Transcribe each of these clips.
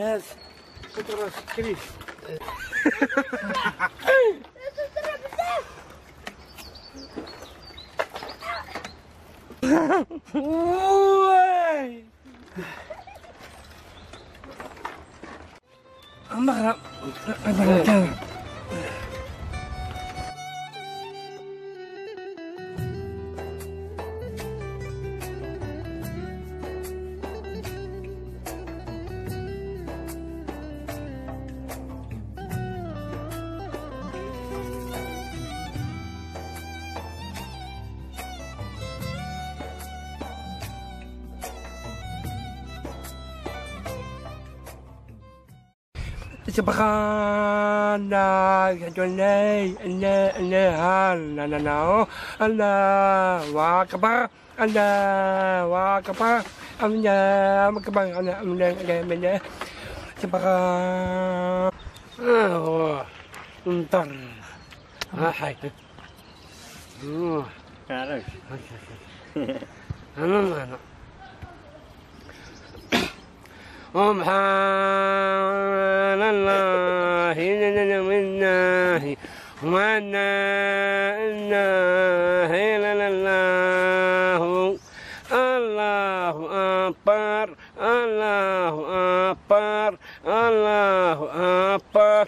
ناس كثر الكريش المغرب المغرب Ntar, hai, hai, hai, hai, hai, hai, hai, سبحان الله إننا مناه وأنا انه لله الله الله أكبر الله أكبر الله أكبر.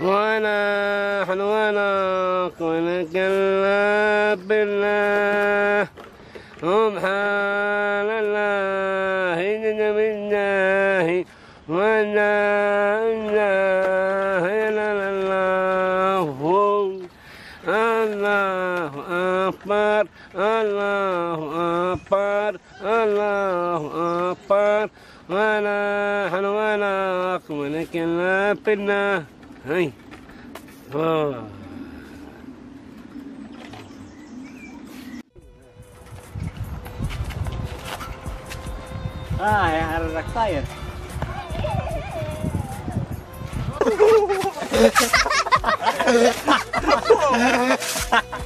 ونحن ولا قلك الله بالله. سبحان الله. أكبر. الله أكبر. الله أكبر. ولا حول ولا قوة إلا بالله. هاي. آه. آه، يا حرك طاير. Ha ha ha ha!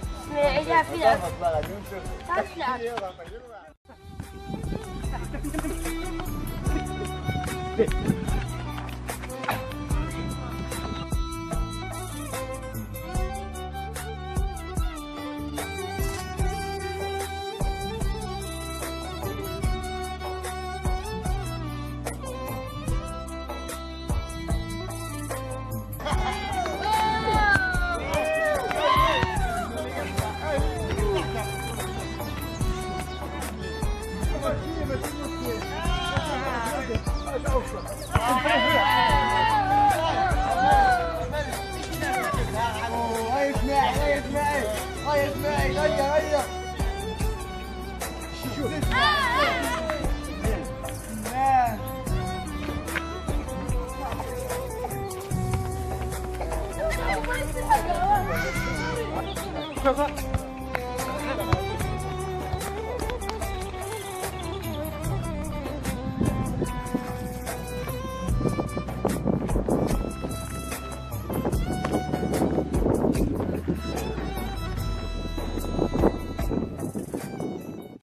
عيدها في 哎呀哎呀！哎！快喝！